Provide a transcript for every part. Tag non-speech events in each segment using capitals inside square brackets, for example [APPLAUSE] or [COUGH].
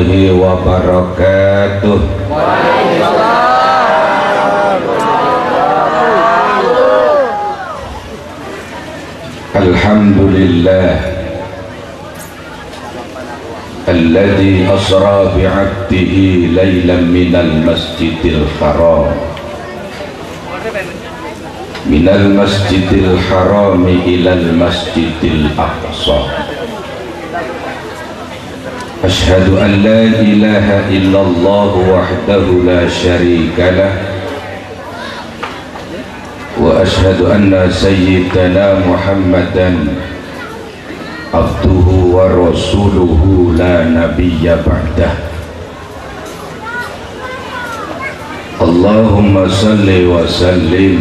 warahmatullahi wabarakatuh. Alhamdulillah. الذي أسرى بعبده ليلا من المسجد الحرام من المسجد الحرام إلى المسجد الأقصى أشهد أن لا إله إلا الله وحده لا شريك له وأشهد أن سيدنا محمدا عبده ورسوله لا نبي بعده. اللهم صل وسلم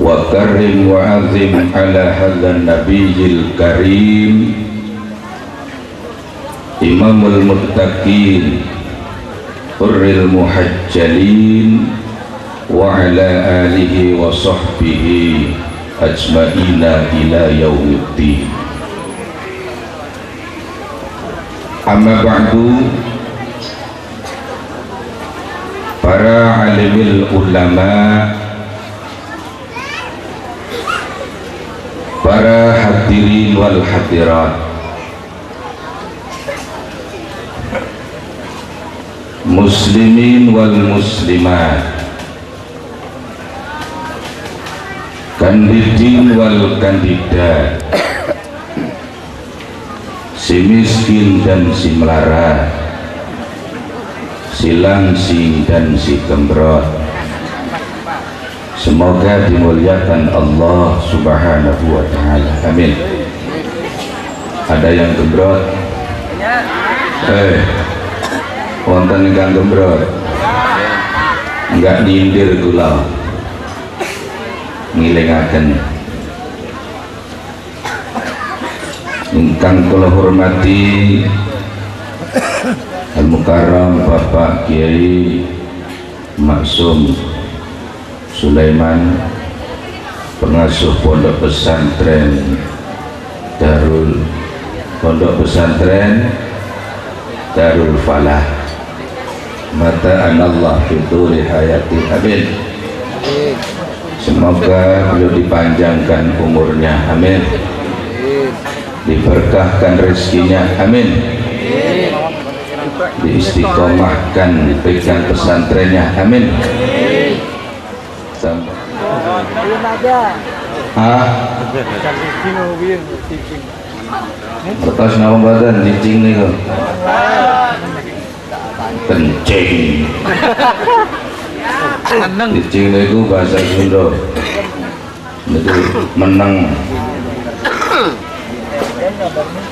وكرم وعظم على هذا النبي الكريم Imamul Muttaqin Urril Muhajjalin Wa ala alihi wa sahbihi Ajma'ina ila yaumiddin. Amma ba'du Para alimil ulama' para hadirin wal hadirat. Muslimin wal muslimat. Kandidin wal kandidat. Si miskin dan si melarat. Si langsing dan si gembrot. Semoga dimuliakan Allah subhanahu wa ta'ala. Amin. Ada yang gembrot? Eh wonten ingkang gembrot enggak nyindir kula ngilingaken ingkang kula hormati Al Mukarram Bapak Kiai Maksum Sulaiman pengasuh pondok pesantren Darul pondok pesantren Darul Falah mata anallah fituri hayati amin. Semoga beliau dipanjangkan umurnya. Amin. Diberkahkan rezekinya. Amin. Diistiqomahkan pegang pesantrennya. Amin. Ah bekas nama badan cicing nih kencing cicing itu bahasa Sunda. Itu menang.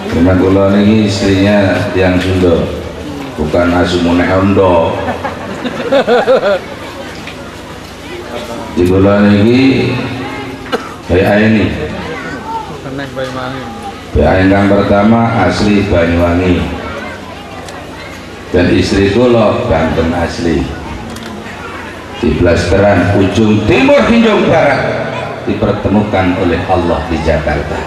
Karena kula ini istrinya tiang Sunda. Bukan asumune ondo di kula ini kayak ini PA yang pertama asli Banyuwangi dan istri kula Banten asli. Di Blasteran ujung timur hingga barat dipertemukan oleh Allah di Jakarta.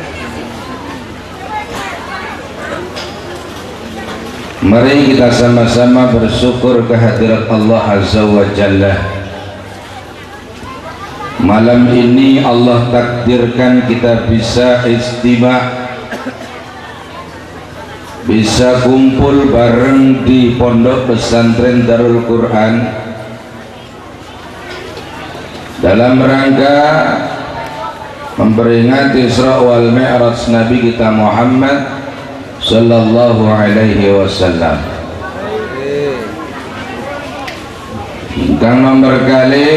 Mari kita sama-sama bersyukur kehadirat Allah Azza wa Jalla. Malam ini Allah takdirkan kita bisa istimewa Bisa kumpul bareng di pondok pesantren Darul Quran. Dalam rangka memperingati Isra wal Mi'raj Nabi kita Muhammad sallallahu alaihi wasallam. Ingkang nomor kali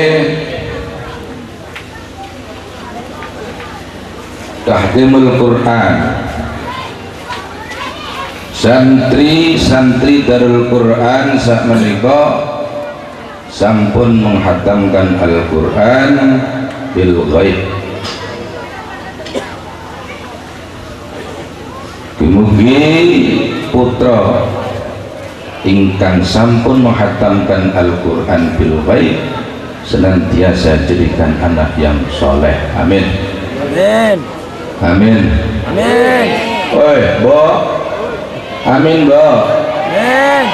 tahdimul Quran santri-santri Darul Quran saat menika sampun menghatamkan Al-Quran bil ghaib. Mugi putra ingkang sampun menghatamkan Al-Quran bil ghaib senantiasa jadikan anak yang soleh. Amin. Amin. amin. Amin. oi bo amin bo Amin.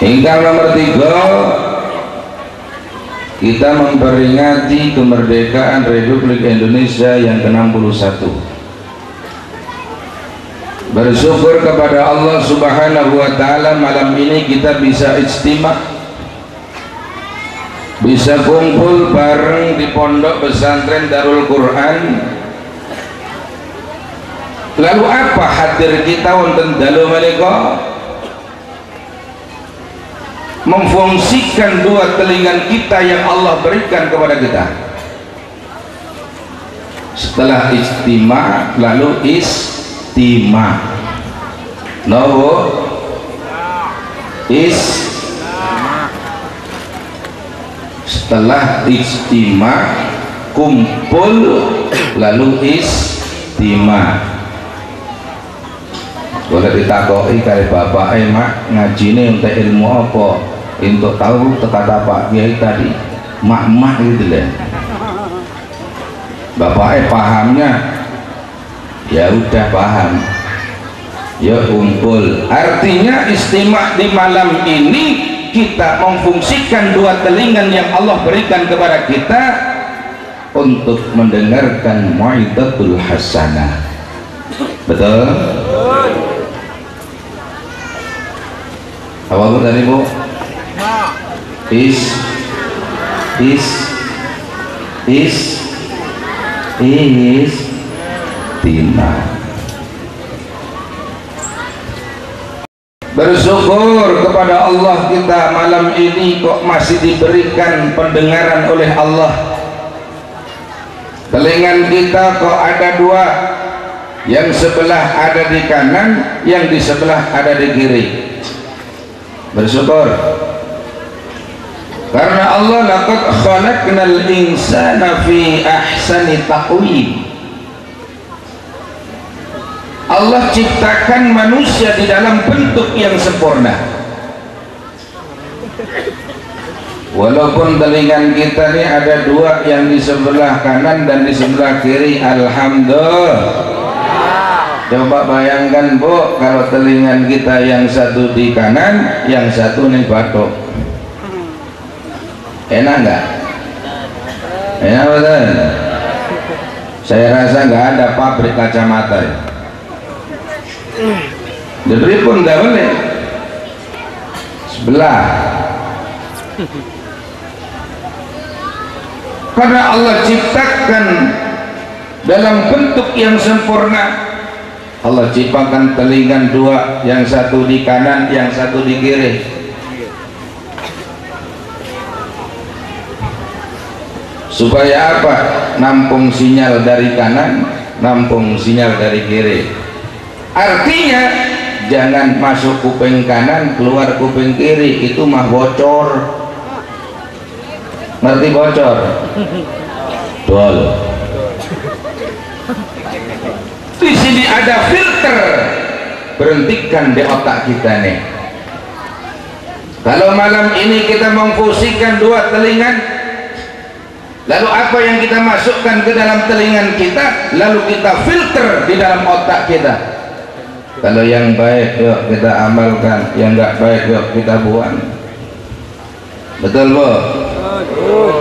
Hingga nomor tiga kita memperingati kemerdekaan Republik Indonesia yang ke-61 bersyukur kepada Allah subhanahu wa ta'ala malam ini kita bisa istimewa bisa kumpul bareng di pondok pesantren Darul Quran lalu apa hadir kita wonten dalu menika? Memfungsikan dua telinga kita yang Allah berikan kepada kita. Setelah istima lalu istima. No is setelah istima kumpul lalu istima boleh ditakoi kali bapak eh mak ngaji ini untuk ilmu apa? Untuk tahu kata Pak Kiai tadi mak-mak gitu deh bapak eh pahamnya? Ya udah paham. Ya kumpul. Artinya istimewa di malam ini kita memfungsikan dua telinga yang Allah berikan kepada kita untuk mendengarkan mu'idatul hasanah. Betul? Apa bu tadi bu? is. Is. Is. Is. Tina. Bersyukur kepada Allah kita malam ini kok masih diberikan pendengaran oleh Allah. Telingan kita kok ada dua. Yang sebelah ada di kanan yang di sebelah ada di kiri bersyukur. Karena Allah laqad khalaqnal insana fi ahsani taqwim. Allah ciptakan manusia di dalam bentuk yang sempurna. Walaupun telinga kita ini ada dua yang di sebelah kanan dan di sebelah kiri Alhamdulillah coba bayangkan bu kalau telinga kita yang satu di kanan yang satu nih batuk. Enak nggak? Enak betul saya rasa nggak ada pabrik kacamata ya. jadi pun nggak boleh. Sebelah. Karena Allah ciptakan dalam bentuk yang sempurna Allah ciptakan telinga dua yang satu di kanan yang satu di kiri. Supaya apa? Nampung sinyal dari kanan nampung sinyal dari kiri. Artinya jangan masuk kuping kanan keluar kuping kiri itu mah bocor. Ngerti bocor? [LAUGHS] Dol di sini ada filter. Berhentikan di otak kita nih. Kalau malam ini kita memfungsikan dua telinga lalu apa yang kita masukkan ke dalam telinga kita lalu kita filter di dalam otak kita. Kalau yang baik yuk kita amalkan. Yang enggak baik yuk kita buang. Betul bu?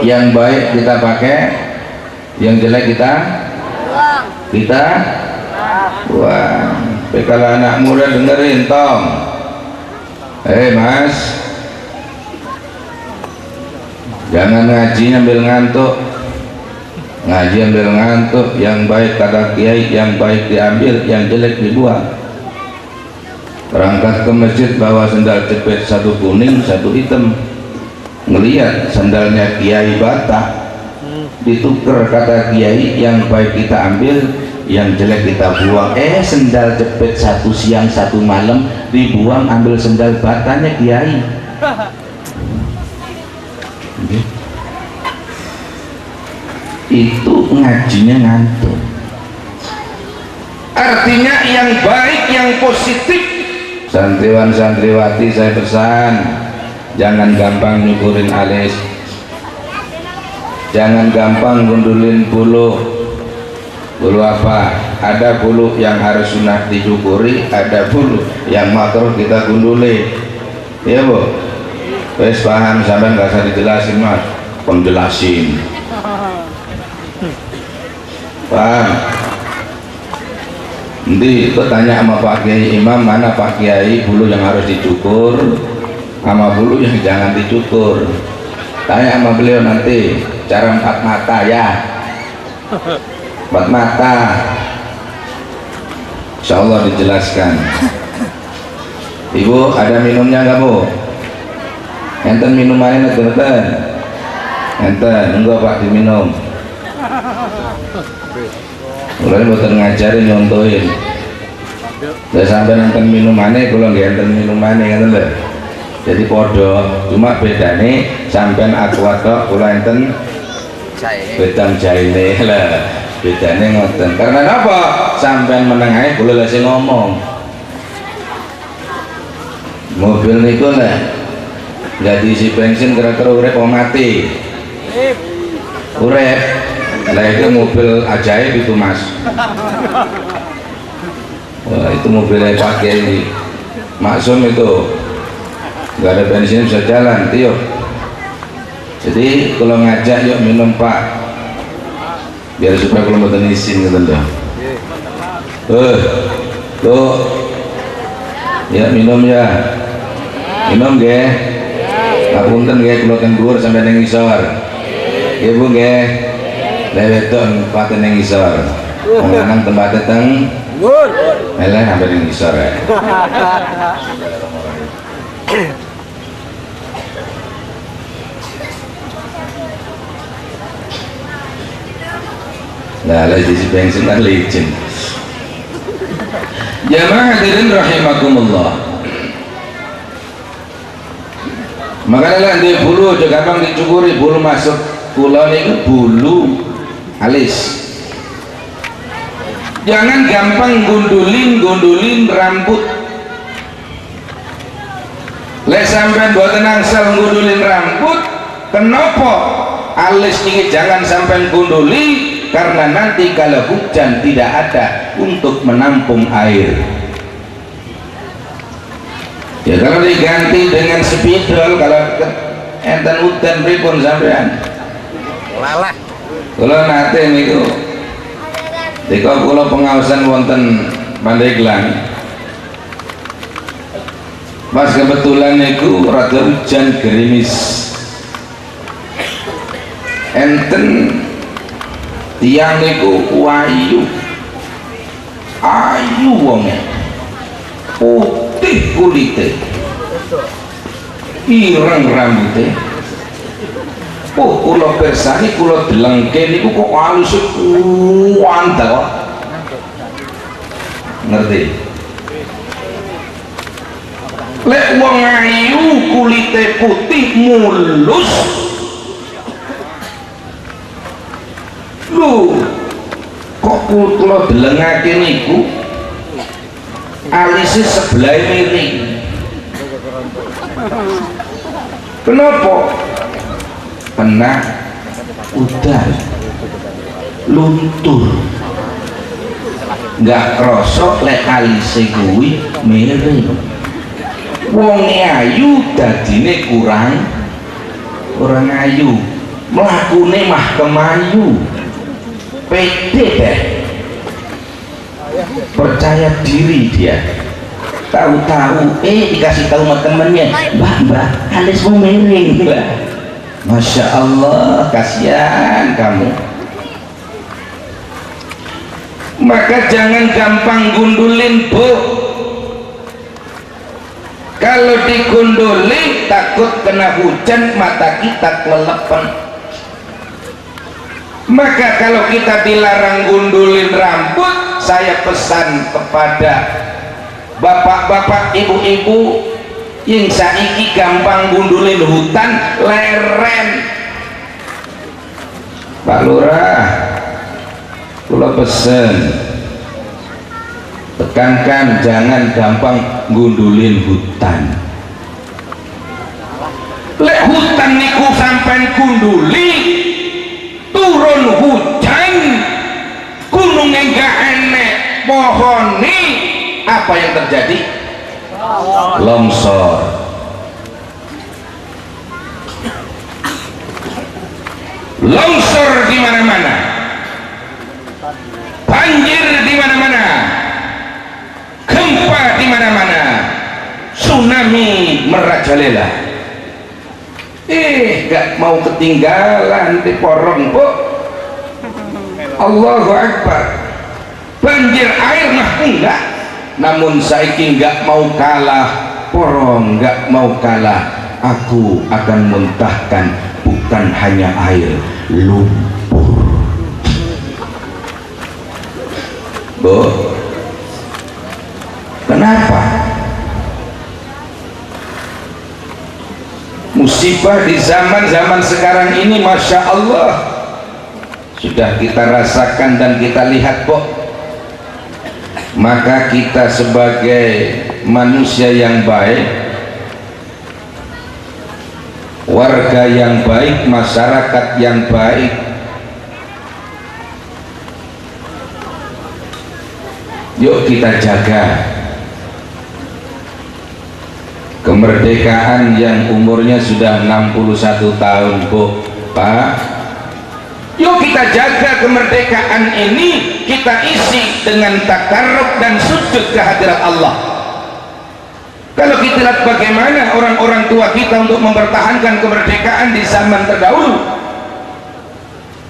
Yang baik kita pakai yang jelek kita kita Wah, tapi kalau anak muda dengerin tong. Eh mas, jangan ngaji ambil ngantuk. Ngaji ambil ngantuk, yang baik kata kiai, yang baik diambil, yang jelek dibuang. Berangkat ke masjid bawa sendal cepet satu kuning, satu hitam. Ngelihat sendalnya kiai batak, ditukar kata kiai, yang baik kita ambil, yang jelek kita buang. Eh sendal jepit satu siang satu malam dibuang ambil sendal batanya kiai. Itu ngajinya ngantuk. Artinya yang baik yang positif. Santriwan santriwati saya pesan jangan gampang nyukurin alis. Jangan gampang gundulin bulu bulu apa? Ada bulu yang harus sunnah dicukuri ada bulu yang makruh kita gunduli iya bu? Wes paham sampai nggak usah dijelasin mas. Penjelasin. Paham? Nanti itu tanya sama Pak Kiai Imam mana Pak Kiai bulu yang harus dicukur sama bulu yang jangan dicukur. Tanya sama beliau nanti cara empat mata ya empat mata. Insya Allah dijelaskan. Ibu ada minumnya nggak bu? Enten minumannya enten enten Enten, enggak pak diminum. Mulai buatan ngajarin nyontohin. Udah sampai nonton minumannya kalau nggak enten minumannya kan lho. Jadi podo cuma bedanya sampai aku atau kalau enten bedang jaine [LAUGHS] lah bedanya ngoten. Karena apa sampai menengahnya boleh lagi ngomong. Mobil niku lah nggak diisi bensin kira-kira urep mau mati? Urep lah itu mobil ajaib itu mas. Wah, itu mobilnya pakai ini. Maksum itu nggak ada bensin bisa jalan tiup. Jadi kalau ngajak yuk minum pak biar supaya kalau mau izin loh eh tuh ya minum ya. Minum ge ngapunten ge kalau tenggur sampai neng isor. Ya bu ge leweton paten neng isor. Menganang tempat teng Eleh sampai neng isor ya Nah, lagi si bensin kan licin. Jamaah hadirin rahimakumullah. Makanya di bulu aja gampang dicukuri bulu masuk kulon itu bulu alis. Jangan gampang gundulin gundulin rambut. Lek sampai buat tenang sel gundulin rambut, kenapa alis ini jangan sampai gunduli karena nanti kalau hujan tidak ada untuk menampung air. Ya kalau diganti dengan spidol kalau enten hujan pripun sampean? Lalah. Kalau nanti niku. Dika kula pengawasan wonten Pandeglang. Pas kebetulan niku rada hujan gerimis. Enten tiang niku wayu ayu wonge. Putih kulite. Ireng rambutnya oh kula persani kula delengke niku kok halus kuandel ngerti? Lek wong ayu kulite putih mulus lu kok kula delengake niku? Alisnya sebelah miring kenapa? Kena udan luntur. Nggak krosok lek alisnya kuwi miring. Wong ayu dadine kurang kurang ayu. Mlakune mah kemayu pede deh. Percaya diri dia. Tahu-tahu eh dikasih tahu sama temennya. Mbak mbak alismu miring. Mbak Masya Allah kasihan kamu. Maka jangan gampang gundulin bu. Kalau digundulin takut kena hujan mata kita kelelepan maka kalau kita dilarang gundulin rambut saya pesan kepada bapak-bapak ibu-ibu yang saiki gampang gundulin hutan leren. Pak Lurah kula pesen tekankan jangan gampang gundulin hutan. Lek hutan niku sampai gunduli turun hujan gunung dimohoni apa yang terjadi? Longsor. Longsor di mana-mana. Banjir di mana-mana. Gempa di mana-mana. Tsunami merajalela. Eh gak mau ketinggalan di porong kok Allahu Akbar. Banjir air mah enggak. Namun saiki enggak mau kalah. Porong enggak mau kalah. Aku akan muntahkan. Bukan hanya air lumpur. Bu kenapa? Musibah di zaman-zaman sekarang ini Masya Allah sudah kita rasakan dan kita lihat kok. Maka kita sebagai manusia yang baik warga yang baik masyarakat yang baik yuk kita jaga kemerdekaan yang umurnya sudah 61 tahun Bu. Pak yuk kita jaga kemerdekaan ini kita isi dengan takarruf dan sujud kehadirat Allah. Kalau kita lihat bagaimana orang-orang tua kita untuk mempertahankan kemerdekaan di zaman terdahulu.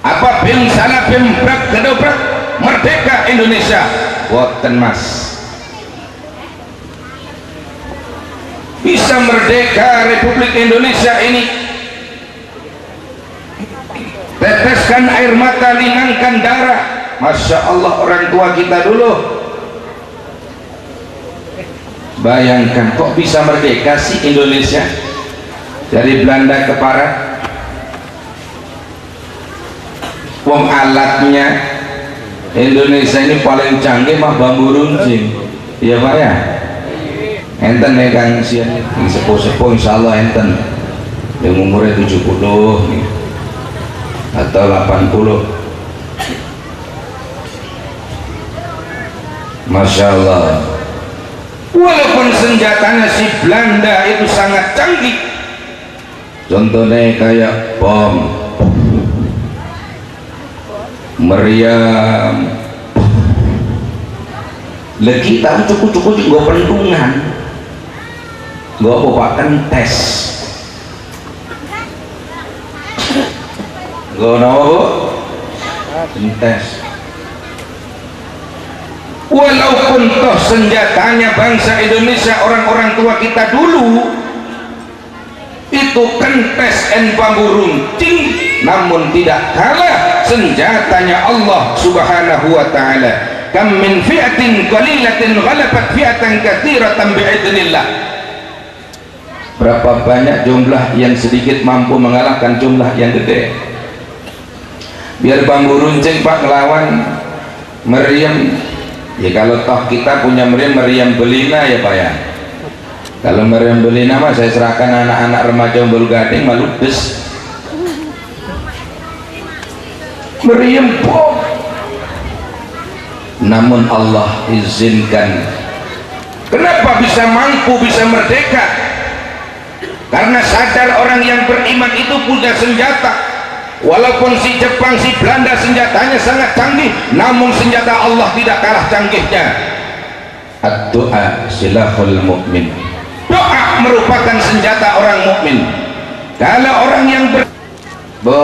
Apa bim sana bim brak gedobrak merdeka Indonesia. Woten mas. Bisa merdeka Republik Indonesia ini teteskan air mata linangkan darah. Masya Allah orang tua kita dulu. Bayangkan kok bisa merdeka sih Indonesia? Dari Belanda ke Barat. Wong alatnya Indonesia ini paling canggih mah bambu runcing. Iya pak ya? Enten ya yang sepuh-sepuh insya Allah enten. Yang umurnya 70 nih atau 80 Masya Allah. Walaupun senjatanya si Belanda itu sangat canggih. Contohnya kayak bom. Meriam. Lah kita cukup-cukup juga pentungan gak apa tes gak nama bu tes walaupun toh senjatanya bangsa Indonesia orang-orang tua kita dulu itu kentes and bambu runcing namun tidak kalah senjatanya Allah subhanahu wa ta'ala. Kam min fi'atin qalilatin ghalabat fi'atan kathiratan bi'idnillah berapa banyak jumlah yang sedikit mampu mengalahkan jumlah yang gede biar bambu runcing pak ngelawan meriam. Ya kalau toh kita punya meriam meriam belina ya pak ya. Kalau meriam belina mah saya serahkan anak-anak remaja umbul gading malu des meriam bom namun Allah izinkan. Kenapa bisa mampu bisa merdeka? Karena sadar orang yang beriman itu punya senjata walaupun si Jepang si Belanda senjatanya sangat canggih namun senjata Allah tidak kalah canggihnya. Ad-doa silahul mu'min. Doa merupakan senjata orang mukmin kalau orang yang ber Bu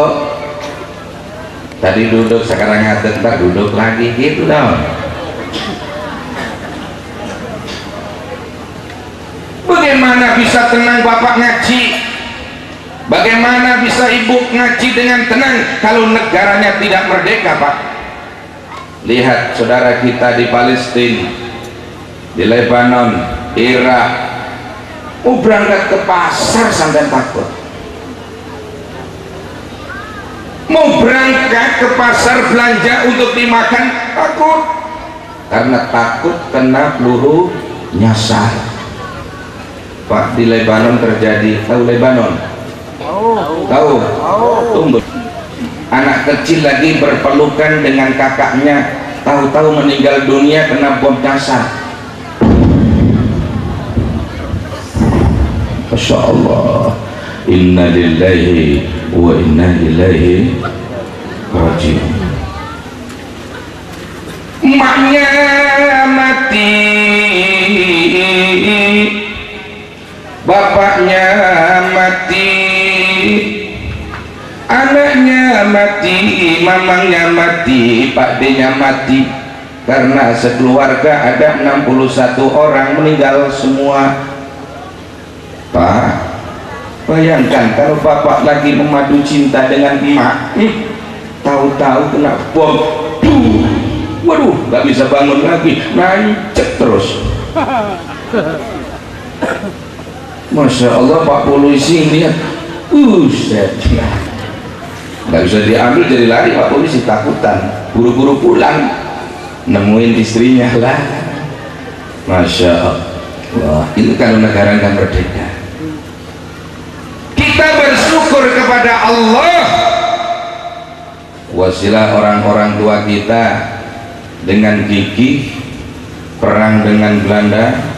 tadi duduk sekarang ngatet ntar duduk lagi gitu dong. Bagaimana bisa tenang bapak ngaji bagaimana bisa ibu ngaji dengan tenang kalau negaranya tidak merdeka pak? Lihat saudara kita di Palestina di Lebanon Irak. Mau berangkat ke pasar sampai takut? Mau berangkat ke pasar belanja untuk dimakan? Takut. Karena takut kena peluru nyasar. Pak di Lebanon terjadi tahu Lebanon tahu. Tunggu. Anak kecil lagi berpelukan dengan kakaknya. Tahu-tahu meninggal dunia kena bom nyasar Masya Allah. Inna lillahi wa inna ilaihi rajiun. Maknya mati. Bapaknya mati mamangnya mati pak D-nya mati. Karena sekeluarga ada 61 orang meninggal semua. Pak bayangkan kalau bapak lagi memadu cinta dengan emak eh, tahu-tahu kena bom. Duh, waduh gak bisa bangun lagi. Nancet terus. Masya Allah Pak Polisi lihat Uset nggak bisa diambil jadi lari pak. Polisi takutan buru-buru pulang. Nemuin istrinya lah. Masya Allah. Itu kalau negara nggak merdeka. Kita bersyukur kepada Allah. Wasilah orang-orang tua kita dengan gigih perang dengan Belanda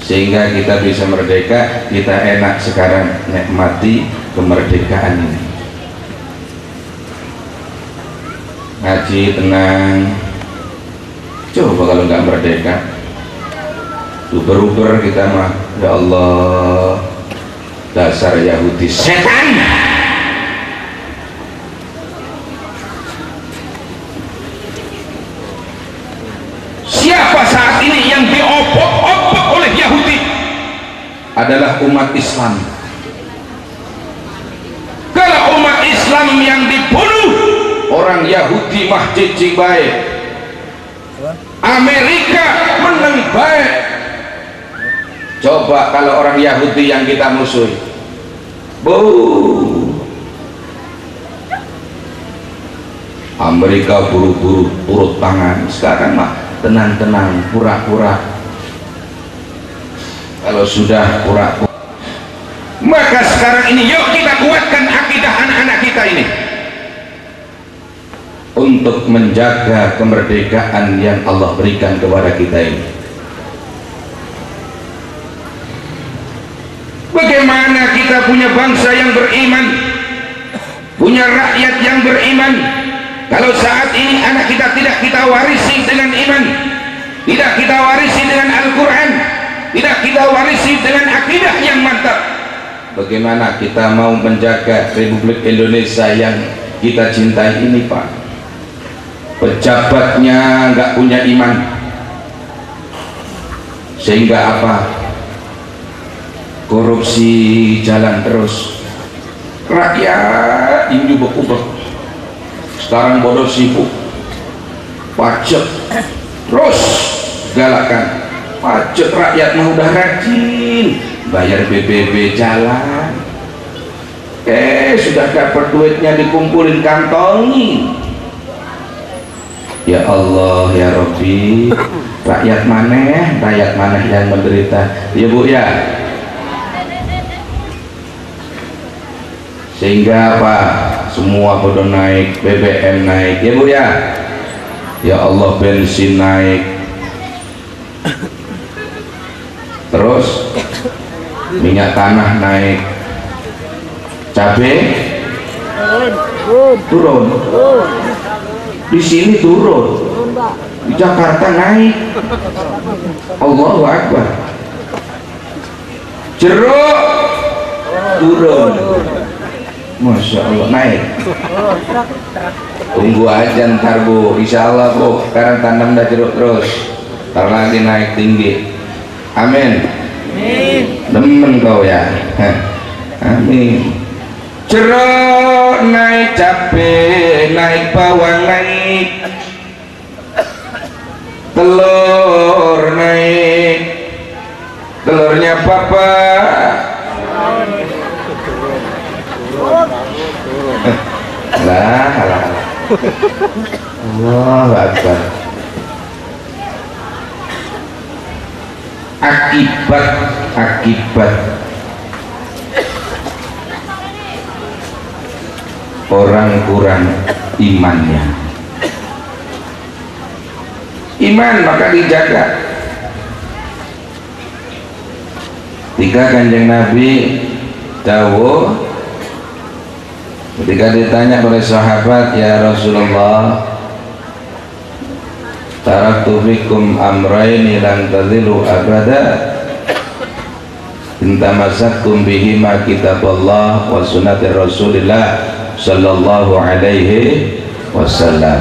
sehingga kita bisa merdeka kita enak sekarang nikmati kemerdekaan ini ngaji tenang. Coba kalau nggak merdeka. Uber-uber kita mah ya Allah. Dasar Yahudi setan! Siapa saat ini yang diopok-opok oleh Yahudi? Adalah umat Islam. Kalau umat Islam yang dibunuh orang Yahudi mah cici baik. Amerika menang baik. Coba kalau orang Yahudi yang kita musuhi. Bu. Amerika buru-buru turut tangan sekarang mah tenang-tenang pura-pura. Kalau sudah pura-pura. Maka sekarang ini yuk kita kuatkan akidah anak-anak kita ini untuk menjaga kemerdekaan yang Allah berikan kepada kita ini. Bagaimana kita punya bangsa yang beriman? Punya rakyat yang beriman? Kalau saat ini anak kita tidak kita warisi dengan iman tidak kita warisi dengan Al-Quran tidak kita warisi dengan akidah yang mantap bagaimana kita mau menjaga Republik Indonesia yang kita cintai ini Pak pejabatnya nggak punya iman. Sehingga apa? Korupsi jalan terus. Rakyat ini ubek-ubek sekarang bodoh sibuk. Pajak. Terus galakan pajak rakyat mau udah rajin. Bayar BBB jalan. Eh sudah dapat duitnya dikumpulin kantongi ya Allah ya Robbi rakyat mana rakyat mana yang menderita. Ya bu ya. Sehingga apa? Semua bodoh naik BBM naik. Ya bu ya. Ya Allah bensin naik. Terus minyak tanah naik. Cabai? Turun di sini turun. Di Jakarta naik. Allahu Akbar. Jeruk. Turun. Masya Allah naik. Tunggu aja ntar bu. Insya Allah bu. Sekarang tanam dah jeruk terus. Ntar lagi naik tinggi. Amin. Demen kau ya. Amin. Jeruk naik cabai naik bawang naik telur naik telurnya papa. Lah lah Allah Akbar. Akibat akibat orang kurang imannya. Iman maka dijaga. Ketika kanjeng Nabi Dawo ketika ditanya oleh sahabat ya Rasulullah taraktu fikum amraini lan tadhilu abada intamassakum bihima kitaballah wa sunnati rasulillah sallallahu alaihi wasallam.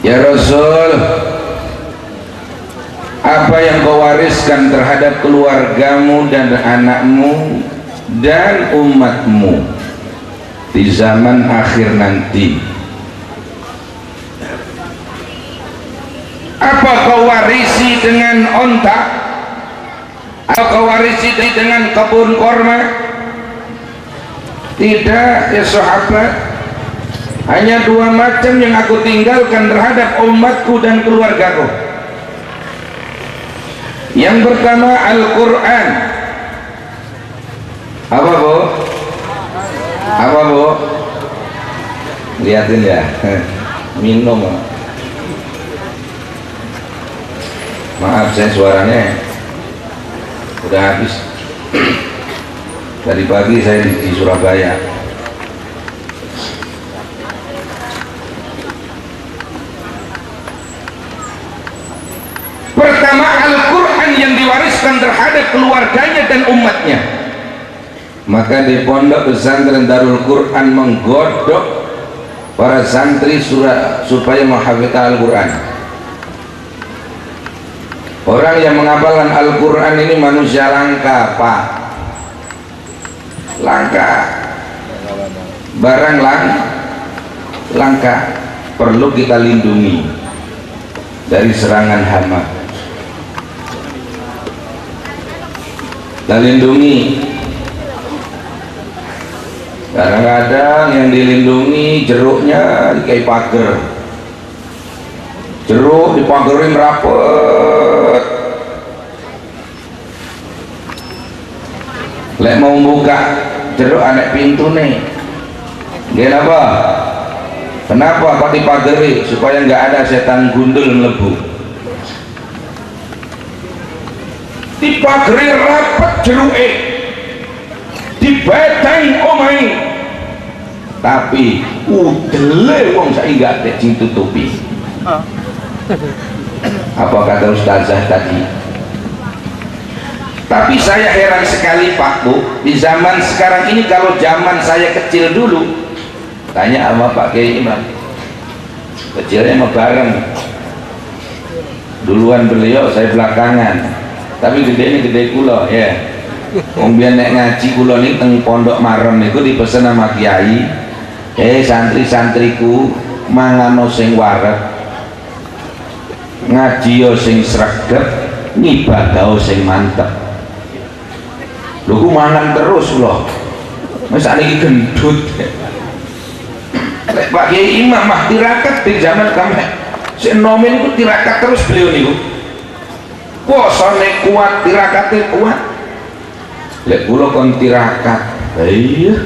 Ya Rasul apa yang kau wariskan terhadap keluargamu dan anakmu dan umatmu di zaman akhir nanti? Apa kau warisi dengan onta? Atau kau warisi dengan kebun korma tidak ya sahabat. Hanya dua macam yang aku tinggalkan terhadap umatku dan keluargaku. Yang pertama Al-Quran. Apa bu? apa bu? lihatin ya. [LAUGHS] Minum maaf saya suaranya udah habis dari pagi saya di, di Surabaya. Pertama Al-Quran yang diwariskan terhadap keluarganya dan umatnya. Maka di pondok pesantren Darul Quran menggodok para santri surah, supaya menghafalkan Al-Quran. Orang yang menghafalkan Al-Quran ini manusia langka pak langka. Barang lang langka. Perlu kita lindungi dari serangan hama. Dan lindungi. Kadang-kadang yang dilindungi jeruknya kayak pagar. Jeruk dipagerin rapet lek mau buka jeruk anak pintu nih. Dia apa kenapa kok dipagari supaya nggak ada setan gundul melebu dipagari rapat jeruke. Dibeteng omai tapi udele wong saya nggak ada yang tutupi apa kata ustazah tadi tapi saya heran sekali Pak Bu di zaman sekarang ini kalau zaman saya kecil dulu tanya sama Pak Kiai Imam kecilnya mau bareng. Duluan beliau saya belakangan. Tapi gede ini gede kulo ya. Kemudian nek ngaji kulo ini teng pondok marem itu dipesen sama kiai. Eh santri-santriku mangano sing waret ngaji yo sing sregep ngibadah sing mantep lho ku mangan terus loh masa ini gendut. Pak Kiai Imam mah tirakat di zaman kami si nomen itu tirakat terus beliau niku. Posone kuat tirakatnya kuat. Lek kula kon tirakat iya.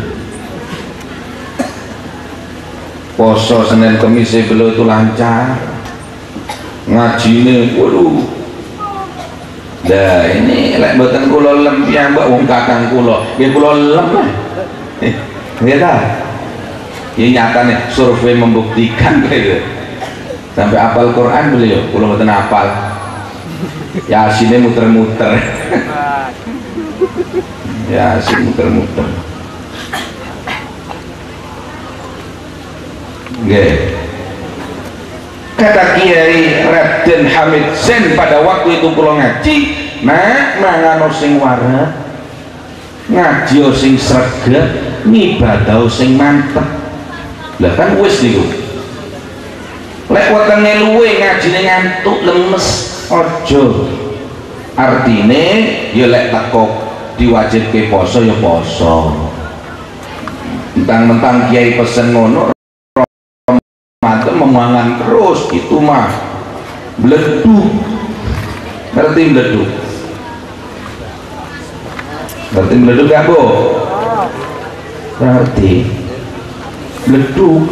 Poso Senin Kamis beliau itu lancar. Ngaji ini waduh Nah ini lek mboten kula lem piyambak wong kakang kula, nggih kula lem. Nggih ta? Ini nyatanya survei membuktikan gitu. Sampai apal Quran beliau, kula mboten apal ya sini muter-muter ya sini muter-muter Nggih. Kata Kiai Raden Hamid Sen pada waktu itu pulang ngaji, nak mangano sing warak, ngaji sing sregep, ngibadah sing mantep. Lah kan wis niku. Lek wetenge luwe ngajine ngantuk lemes ojo artine ya lek teko diwajibke poso ya poso mentang-mentang kiai pesen ngono memangan terus itu mah bleduk ngerti bleduk ngerti bleduk gak bu? Ngerti. Bleduk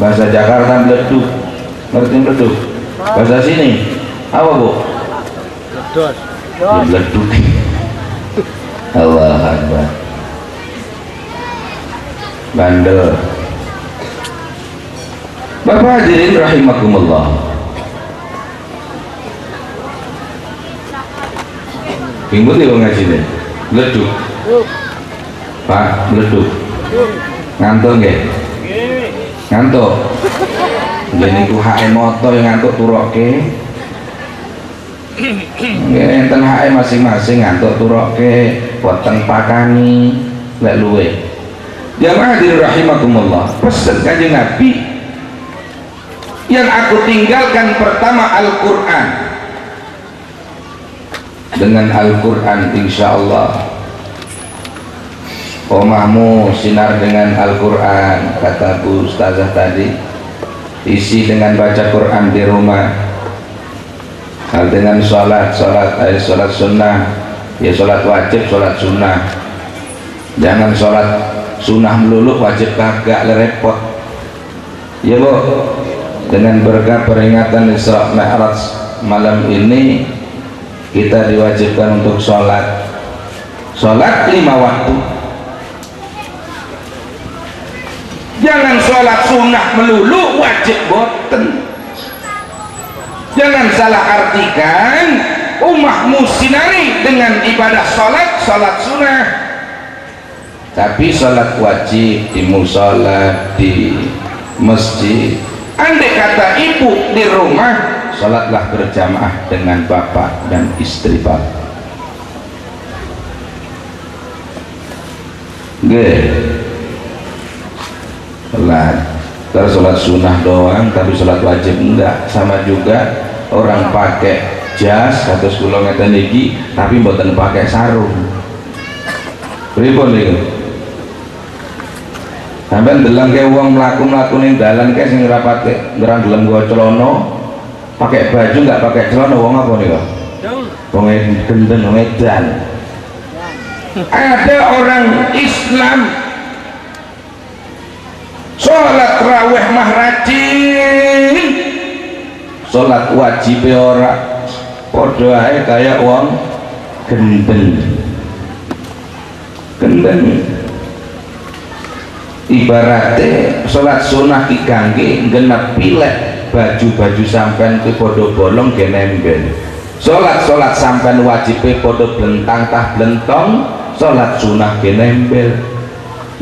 bahasa Jakarta meleduk. Ngerti meleduk? Bahasa sini? Apa bu? Ya, meleduk. Allah Akbar. Bandel Bapak hadirin rahimakumullah. Minggu nih ngaji nih. Meleduk. Pak meleduk. Ngantuk nggih? Ngantuk. Jadi ku HM moto yang ngantuk turoke nggih enten HM masing-masing ngantuk turoke weteng pakani lek luwe. Jamaah hadirin rahimakumullah pesan kanjeng Nabi yang aku tinggalkan pertama Al-Quran. Dengan Al-Quran insya Allah omahmu sinar dengan Al-Quran kata Bu Ustazah tadi. Isi dengan baca Quran di rumah. Hal dengan sholat sholat ayat sholat sunnah. Ya sholat wajib sholat sunnah. Jangan sholat sunnah melulu wajib kagak repot. Ya bu dengan berkah peringatan Isra Mi'raj malam ini kita diwajibkan untuk sholat. Sholat lima waktu. Jangan sholat sunnah melulu wajib boten. Jangan salah artikan umatmu sinari dengan ibadah sholat sholat sunnah. Tapi sholat wajib di musola di masjid andai kata ibu di rumah sholatlah berjamaah dengan bapak dan istri bapak. Good sholat kalau sholat sunnah doang tapi sholat wajib enggak. Sama juga orang pakai jas atau ngeten iki tapi mboten pakai sarung. Pripun niku sampean delang ke wong mlaku-mlaku ning dalan ke sing ora pakai ngerang gelem gua celana pakai baju enggak pakai celana wong apa niku wong gendeng wong edan ada orang Islam sholat raweh mah rajin sholat wajib ora. Podo ae kayak wong gendeng. Gendeng ibaratnya sholat sunnah dikangge genap pilek baju-baju sampean ke podo bolong genembel sholat sholat sampean wajib podo belentang tah belentong sholat sunnah genembel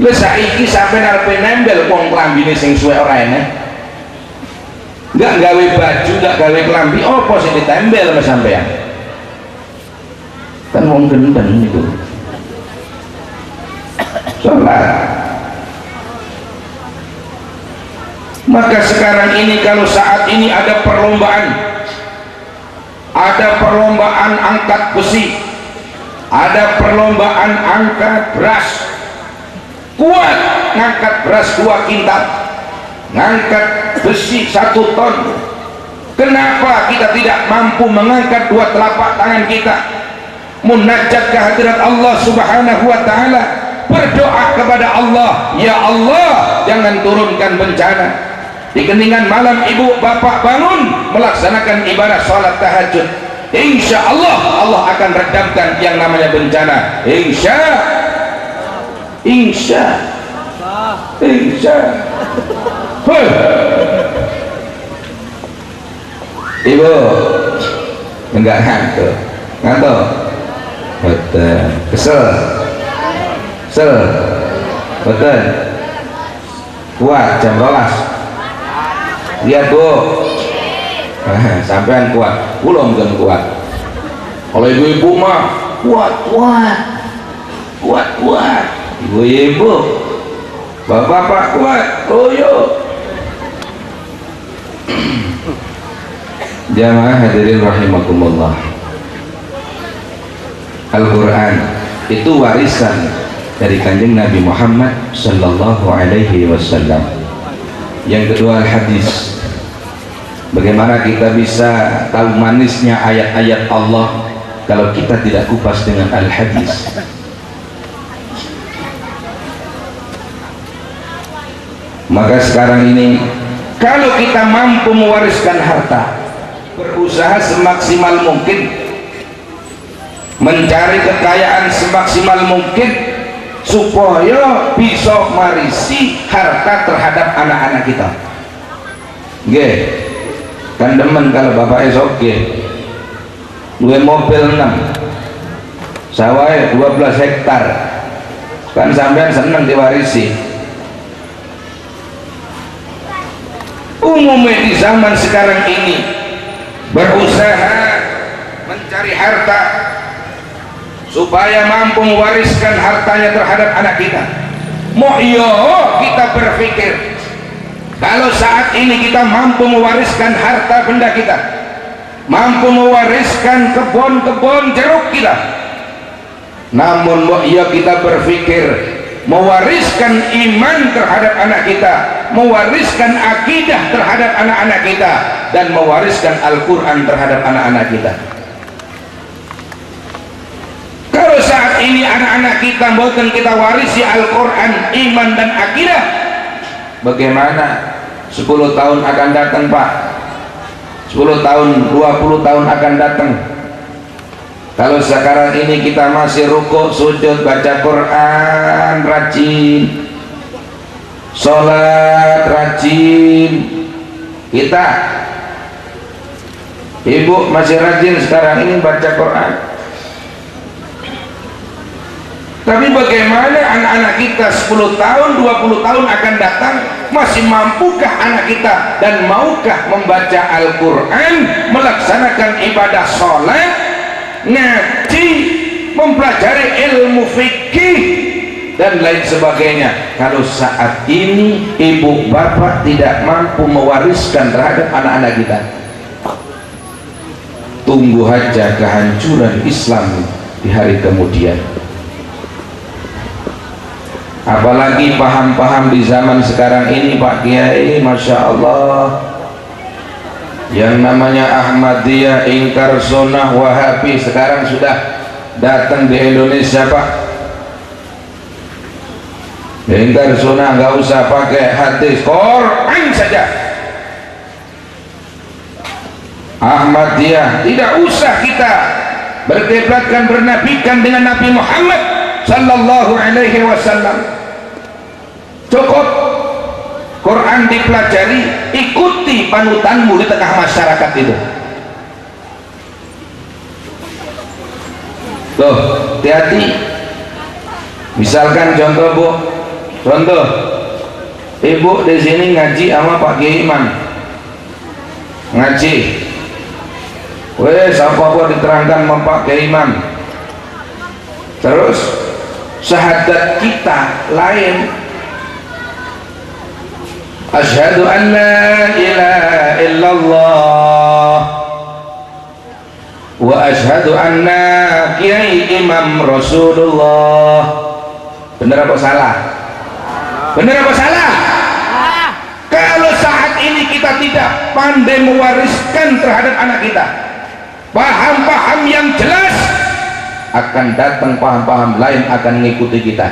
Lha saiki sampean arep nembel wong klambine sing suwe ora enek. Enggak gawe baju, enggak gawe klambi, apa sing ditembel sama sampean? Kan wong gendeng itu. Salat. Maka sekarang ini kalau saat ini ada perlombaan ada perlombaan angkat besi ada perlombaan angkat beras kuat ngangkat beras dua kintal ngangkat besi satu ton. Kenapa kita tidak mampu mengangkat dua telapak tangan kita? Munajat kehadirat Allah subhanahu wa ta'ala. Berdoa kepada Allah ya Allah jangan turunkan bencana di keningan malam ibu bapak bangun melaksanakan ibadah sholat tahajud. Insya Allah Allah akan redamkan yang namanya bencana. Insya. Insya. Insya. Ibu. Enggak ngantuk. Ngantuk? Betul. Kesel? Kesel? Betul. Kuat jam rolas lihat bu. Sampean kuat. Pulau mungkin kuat. Kalau ibu-ibu mah kuat kuat. Kuat kuat. Ibu-ibu. Bapak-bapak kuat. Koyo [CLEARS THROAT] jamaah hadirin rahimakumullah. Al-Quran itu warisan dari kanjeng Nabi Muhammad sallallahu alaihi wasallam. Yang kedua hadis bagaimana kita bisa tahu manisnya ayat-ayat Allah kalau kita tidak kupas dengan al-hadis? Maka sekarang ini kalau kita mampu mewariskan harta berusaha semaksimal mungkin mencari kekayaan semaksimal mungkin supaya bisa marisi harta terhadap anak-anak kita. Oke, kan demen kalau bapak esok dua mobil 6 sawah 12 hektar. Kan sampean seneng diwarisi. Umumnya di zaman sekarang ini berusaha mencari harta supaya mampu mewariskan hartanya terhadap anak kita. Mau iyo kita berpikir kalau saat ini kita mampu mewariskan harta benda kita mampu mewariskan kebun-kebun jeruk kita namun iyo kita berpikir mewariskan iman terhadap anak kita mewariskan akidah terhadap anak-anak kita dan mewariskan Al-Quran terhadap anak-anak kita. Kalau saat ini anak-anak kita bukan kita warisi Al-Quran iman dan akidah bagaimana 10 tahun akan datang Pak. 10 tahun 20 tahun akan datang. Kalau sekarang ini kita masih rukuk sujud baca Quran rajin. Sholat rajin. Kita ibu masih rajin sekarang ini baca Quran tapi bagaimana anak-anak kita 10 tahun 20 tahun akan datang? Masih mampukah anak kita? Dan maukah membaca Al-Quran melaksanakan ibadah sholat ngaji mempelajari ilmu fikih dan lain sebagainya? Kalau saat ini ibu bapak tidak mampu mewariskan terhadap anak-anak kita tunggu aja kehancuran Islam di hari kemudian apalagi paham-paham di zaman sekarang ini Pak Kiai Masya Allah. Yang namanya Ahmadiyah ingkar sunnah wahabi sekarang sudah datang di Indonesia Pak. Ingkar sunnah nggak usah pakai hadis Quran saja. Ahmadiyah tidak usah kita berkiblatkan bernabikan dengan Nabi Muhammad sallallahu alaihi wasallam cukup. Quran dipelajari ikuti panutanmu di tengah masyarakat itu. Loh hati-hati. Misalkan contoh bu. Contoh. Ibu di sini ngaji sama Pak Kiai Iman. Ngaji. Wes apa-apa diterangkan sama Pak Kiai Iman. Terus syahadat kita lain Asyhadu an la ilaha illallah wa asyhadu anna kiai imam rasulullah benar apa salah? benar apa salah? kalau saat ini kita tidak pandai mewariskan terhadap anak kita paham-paham yang jelas akan datang paham-paham lain akan mengikuti kita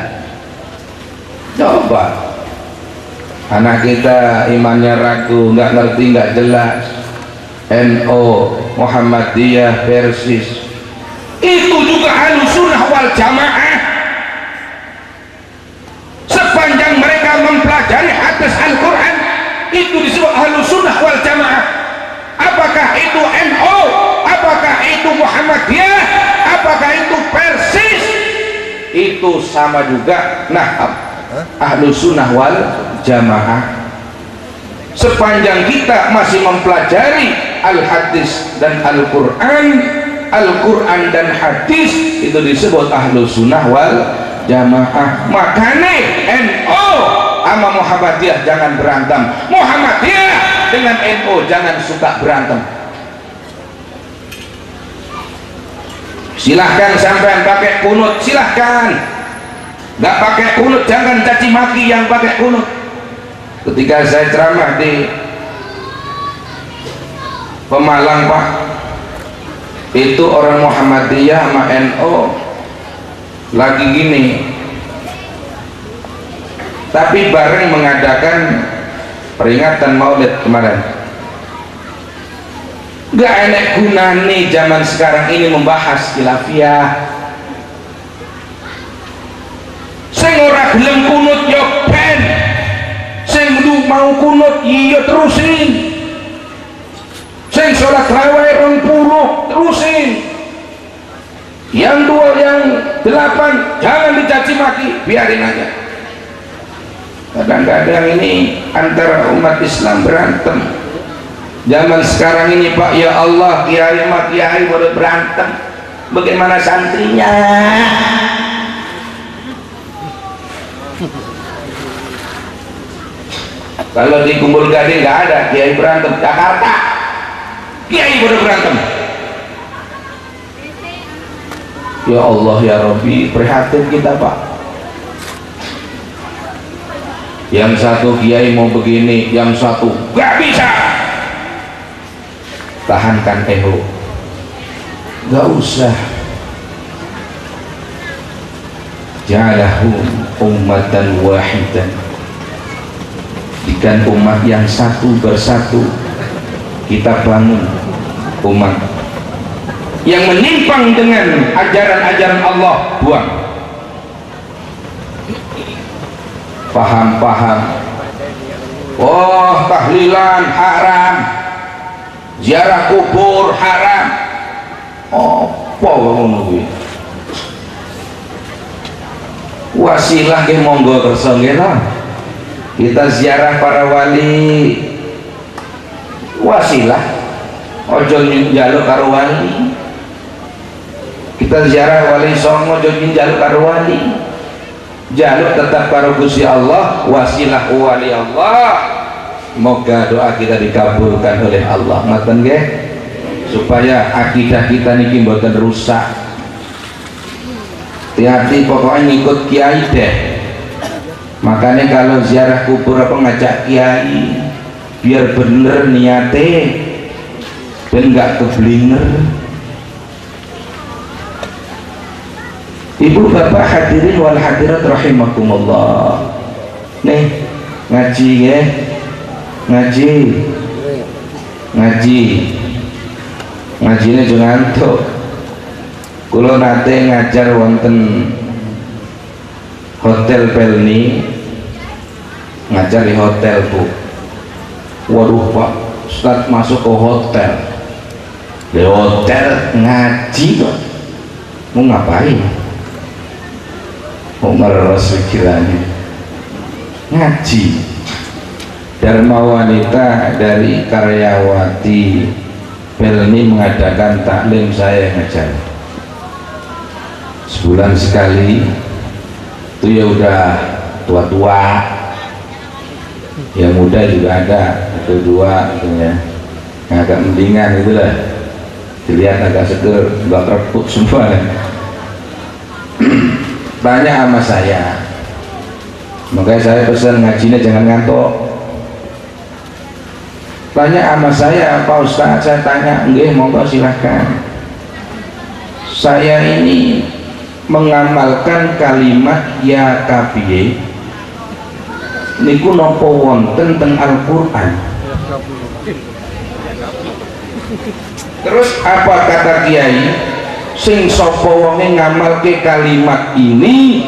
coba anak kita imannya ragu nggak ngerti nggak jelas. NO Muhammadiyah Persis itu juga sunnah wal jamaah. Sepanjang mereka mempelajari hadis Al-Quran itu disebut sunnah wal jamaah. Apakah itu NO apakah itu Muhammadiyah? Apakah itu Persis? Itu sama juga nah ahlu sunnah wal jamaah sepanjang kita masih mempelajari al-hadis dan al-quran al-quran dan hadis itu disebut ahlu sunnah wal jamaah. Makanya NO sama Muhammadiyah jangan berantem. Muhammadiyah dengan NO jangan suka berantem. Silahkan sampai pakai kunut silahkan. Nggak pakai kunut jangan caci maki yang pakai kunut ketika saya ceramah di Pemalang Pak itu orang Muhammadiyah sama NO lagi gini. Tapi bareng mengadakan peringatan maulid kemarin. Gak enak gunane zaman sekarang ini membahas khilafiyah. Sing ora gelem kunut sing mau kunut iya terusin. Sing sholat rawai rong terusin. Yang dua yang delapan jangan dicaci maki biarin aja. Kadang-kadang ini antara umat Islam berantem. Zaman sekarang ini Pak ya Allah kiai mak kiai baru berantem. Bagaimana santrinya kalau di kumpul gading nggak ada kiai berantem. Jakarta. Kiai baru berantem. Ya Allah ya Rabbi prihatin kita Pak. Yang satu kiai mau begini yang satu gak bisa. Tahankan ego gak usah. Ja'alahu ummatan wahidan jika umat yang satu bersatu kita bangun umat. Yang menyimpang dengan ajaran-ajaran Allah buang. Paham-paham. Oh tahlilan haram. Ziarah kubur haram. Apa ngono wasilah ke monggo kersa kita ziarah para wali. Wasilah. Ojo jaluk karo wali. Kita ziarah wali songo ojo jaluk karo wali. Jaluk tetap karo Gusti Allah wasilah wali Allah. Moga doa kita dikabulkan oleh Allah. Ngaten nggih? Supaya akidah kita niki mboten rusak. Hati-hati pokoknya ngikut kiai deh makanya kalau ziarah kubur apa ngajak kiai biar bener niate dan nggak keblinger. Ibu bapak hadirin wal hadirat rahimakumullah. Nih ngaji ya. Ngaji. Ngaji. Ngaji ini jangan tuh Kulo nate ngajar wonten hotel Pelni. Ngajar di hotel bu. Waduh pak. Ustaz masuk ke hotel. Di hotel ngaji kok mau ngapain? Mereres pikirannya. Ngaji. Dharma wanita dari karyawati. Pelni mengadakan taklim saya ngajar. Sebulan sekali itu ya udah tua-tua. Yang muda juga ada atau dua ya. Agak mendingan itu lah. Dilihat agak seger nggak kereput semua. [CLEARS THROAT] Banyak sama saya. Makanya saya pesan ngajinya jangan ngantuk. Banyak sama apa Ustaz saya tanya enggak monggo silahkan saya ini mengamalkan kalimat ya kapiye niku nopo wonten teng Al-Qur'an? Terus apa kata kiai? Sing sapa wonge ngamalke kalimat ini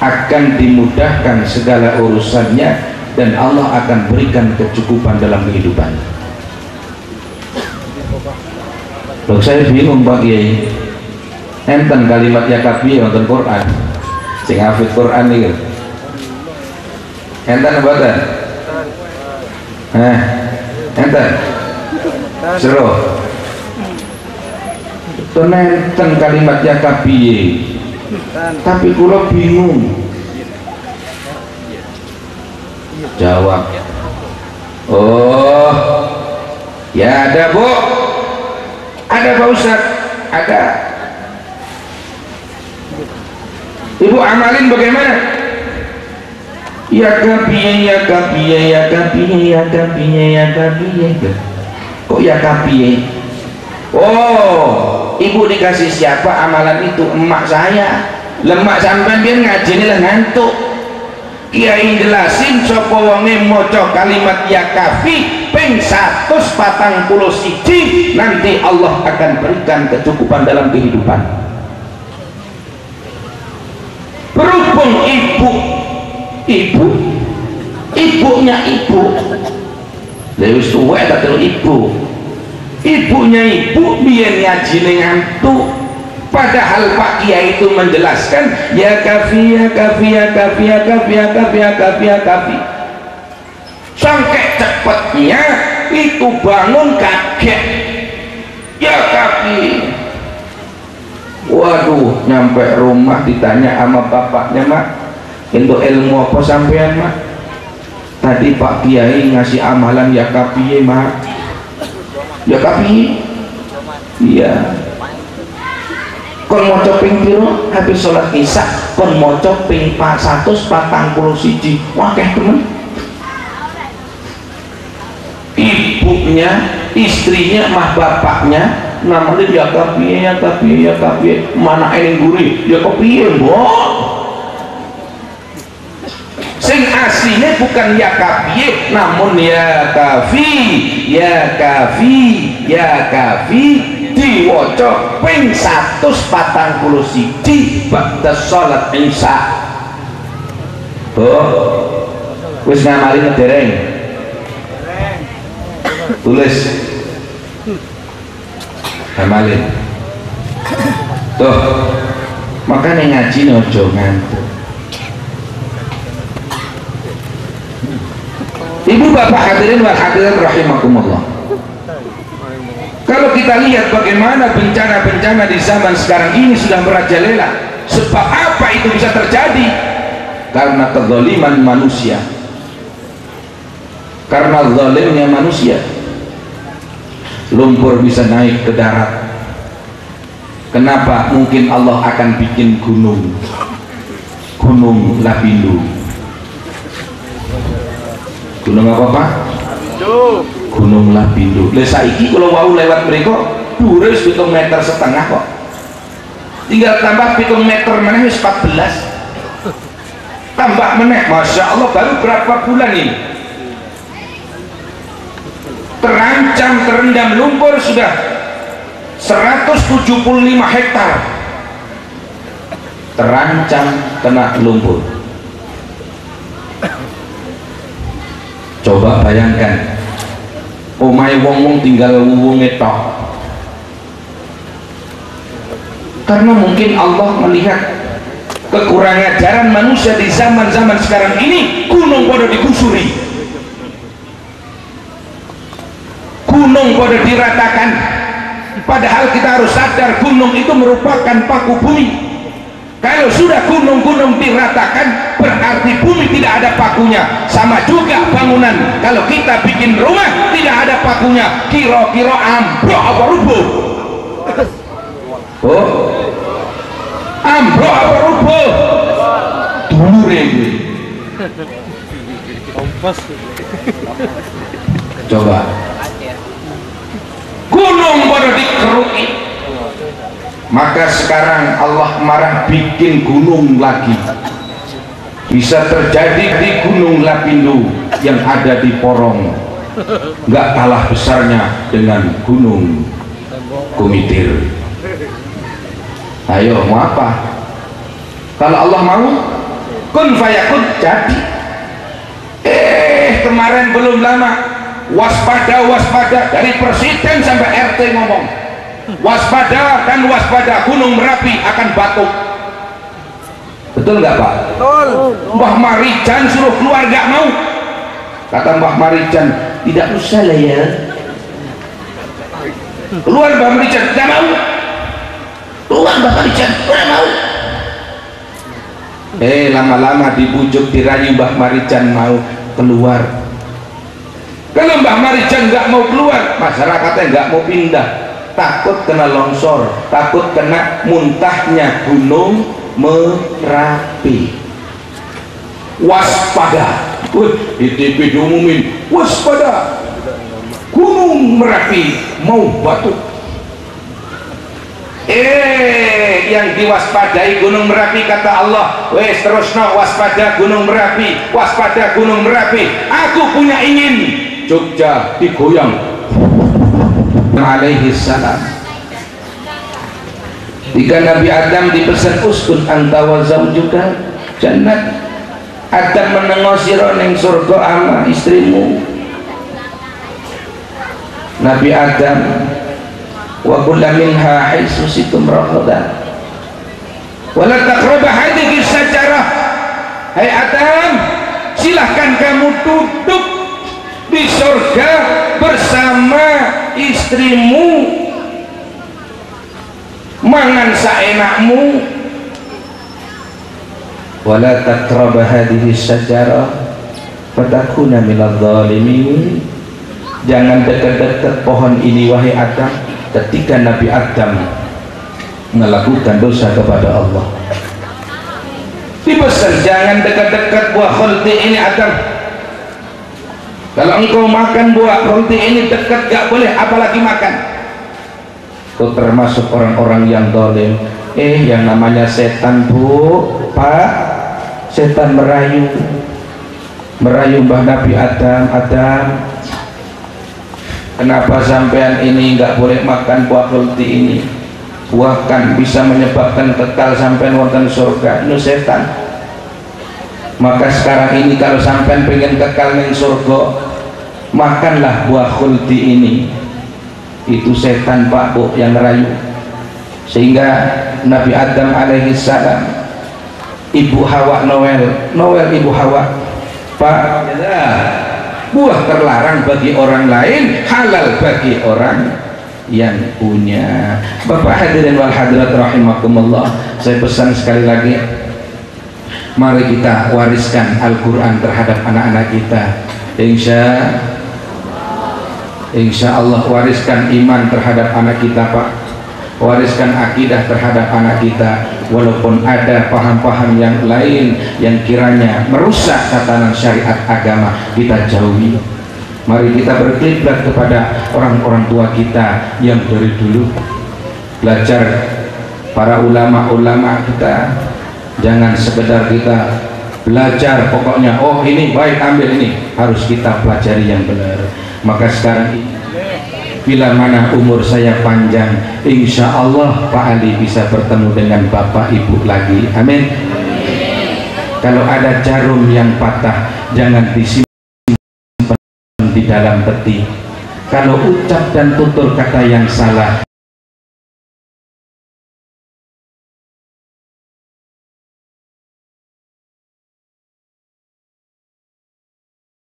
akan dimudahkan segala urusannya dan Allah akan berikan kecukupan dalam kehidupan. Loh saya bingung Pak Kiai enten kalimat yakabi wonten Quran. Sing hafid Quran niku enten mboten eh enten. Seru. Enten kalimat yakabi tapi kula bingung. Jawab. Oh ya ada bu. Ada Pak Ustaz ada Ibu amalin bagaimana? Ya kapiye ya kapiye ya kapiye ya kapiye ya kapiye. Kok ya kapiye? Oh, ibu dikasih siapa amalan itu? Emak saya. Lemak sampai dia ngaji ini lah ngantuk. Kiai jelasin sapa wonge kalimat ya kafi ping 141 nanti Allah akan berikan kecukupan dalam kehidupan berhubung ibu ibu ibunya ibu. Lewis tuwek tak ibu. Ibunya ibu biar ngaji ngantuk. Padahal Pak Kiai itu menjelaskan ya kafi ya kafi ya kafi ya kafi ya kafi ya kafi ya kafi. Sampai cepatnya itu bangun kaget. Ya kafi waduh nyampe rumah ditanya sama bapaknya mak. Untuk ilmu apa sampean mak? Tadi Pak Kiai ngasih amalan ya kafi ya mak? Ya kafi iya. Kon maca ping piro? Habis sholat isya kon maca ping 141 wakeh temen. Ibunya istrinya mah bapaknya namanya ya kapiye ya kapiye ya kapiye mana ini gurih ya kapiye mbok? Sing aslinya bukan ya kapiye namun ya kafi ya kafi ya kafi diwaca ping 141 ba'da salat isya. Oh wis ngamali dereng. Tulis ngamalin tuh. Makanya ngaji nojo ngantuk. Ibu bapak hadirin wal hadirat rahimakumullah. Kalau kita lihat bagaimana bencana-bencana di zaman sekarang ini sudah merajalela sebab apa itu bisa terjadi? Karena kezaliman manusia. Karena zalimnya manusia lumpur bisa naik ke darat kenapa mungkin Allah akan bikin gunung gunung Lapindo gunung apa pak? Gunung Lapindo. Lah saiki kalau wau lewat mereka dhuwure wis meter setengah kok. Tinggal tambah 7 meter mana wis 14. Tambah meneh, Masya Allah baru berapa bulan ini? Terancam terendam lumpur sudah 175 hektar. Terancam kena lumpur. Coba bayangkan omahe wong-wong tinggal wuwunge tok. Karena mungkin Allah melihat kekurangan ajaran manusia di zaman-zaman sekarang ini gunung pada digusuri gunung pada diratakan. Padahal kita harus sadar gunung itu merupakan paku bumi. Kalau sudah gunung-gunung diratakan berarti bumi tidak ada pakunya. Sama juga bangunan. Kalau kita bikin rumah tidak ada pakunya. Kira-kira ambruk apa rubuh? Oh. Ambruk apa rubuh? Dulu ini. Coba gunung pada dikeruki maka sekarang Allah marah bikin gunung lagi. Bisa terjadi di gunung Lapindo yang ada di Porong. Nggak kalah besarnya dengan gunung Kumitir ayo mau apa? Kalau Allah mau kun fayakun jadi. Eh kemarin belum lama waspada waspada. Dari presiden sampai RT ngomong. Waspada dan waspada gunung Merapi akan batuk. Betul nggak Pak? betul. Mbah Marijan suruh keluar nggak mau. Kata Mbah Marijan tidak usah lah ya. Keluar Mbah Marijan. Nggak mau. Keluar Mbah Marijan. Nggak mau. Eh lama-lama dibujuk dirayu Mbah Marijan mau keluar kalau Mbah Marijan nggak mau keluar masyarakatnya nggak mau pindah. Takut kena longsor takut kena muntahnya gunung Merapi. Waspada. Wih, di TV diumumin. Waspada. Gunung Merapi mau batuk. Eh yang diwaspadai gunung Merapi kata Allah. Wes terus no waspada gunung Merapi. Waspada gunung Merapi. Aku punya ingin Jogja digoyang. Alaihi salam. Jika Nabi Adam dipesan uskun anta wa juga jannat. Adam menengok sira ning surga ama istrimu. Nabi Adam wa kulla minha haitsu situm raqada wala taqrabu hadhihi sajarah hai Adam silahkan kamu duduk di surga bersama istrimu. Mangan seenakmu. Wala taqrabu hadhihi sajarah fatakuna minadh jangan dekat-dekat pohon ini wahai Adam. Ketika Nabi Adam melakukan dosa kepada Allah. Dipesan jangan dekat-dekat buah khulti ini Adam kalau engkau makan buah khulti ini dekat gak boleh apalagi makan. Itu termasuk orang-orang yang dolim. Eh yang namanya setan bu. Pak setan merayu. Merayu mbah Nabi Adam Adam. Kenapa sampean ini nggak boleh makan buah kulti ini? Buah kan bisa menyebabkan kekal sampean wonten surga. Itu setan. Maka sekarang ini kalau sampean pengen kekal ning surga makanlah buah kulti ini. Itu setan pak bu yang rayu. Sehingga Nabi Adam alaihi salam ibu Hawa Noel. Noel ibu Hawa. Pak buah terlarang bagi orang lain halal bagi orang yang punya. Bapak hadirin wal hadirat rahimakumullah saya pesan sekali lagi. Mari kita wariskan Al-Quran terhadap anak-anak kita. Insya insya Allah wariskan iman terhadap anak kita Pak. Wariskan akidah terhadap anak kita walaupun ada paham-paham yang lain yang kiranya merusak tatanan syariat agama kita jauhi. Mari kita berkiblat kepada orang-orang tua kita yang dari dulu. Belajar para ulama-ulama kita jangan sekedar kita belajar pokoknya oh ini baik ambil ini. Harus kita pelajari yang benar maka sekarang ini bila mana umur saya panjang insya Allah Pak Ali bisa bertemu dengan Bapak Ibu lagi. Amin. Kalau ada jarum yang patah jangan disimpan di dalam peti. Kalau ucap dan tutur kata yang salah